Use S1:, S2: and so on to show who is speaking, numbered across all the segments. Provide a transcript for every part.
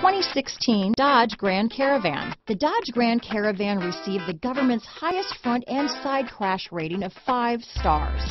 S1: 2016 Dodge Grand Caravan. The Dodge Grand Caravan received the government's highest front and side crash rating of five stars.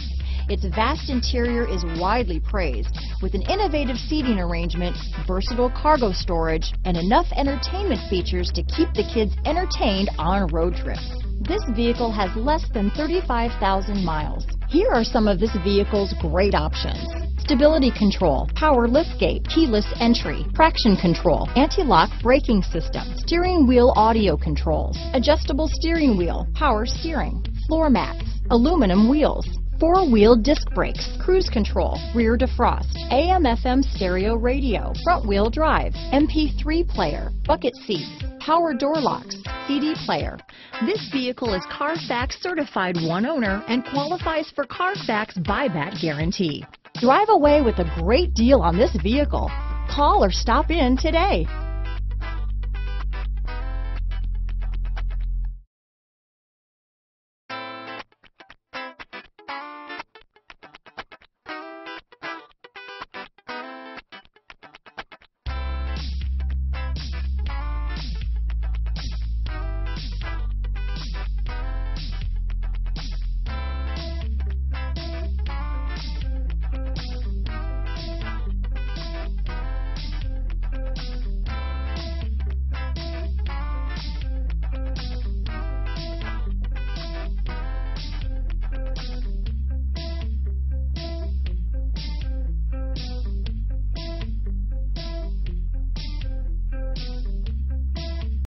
S1: Its vast interior is widely praised, with an innovative seating arrangement, versatile cargo storage, and enough entertainment features to keep the kids entertained on road trips. This vehicle has less than 35,000 miles. Here are some of this vehicle's great options stability control, power liftgate, keyless entry, traction control, anti-lock braking system, steering wheel audio controls, adjustable steering wheel, power steering, floor mats, aluminum wheels, four-wheel disc brakes, cruise control, rear defrost, AM FM stereo radio, front wheel drive, MP3 player, bucket seats, power door locks, CD player. This vehicle is Carfax certified one owner and qualifies for Carfax buyback guarantee. Drive away with a great deal on this vehicle. Call or stop in today.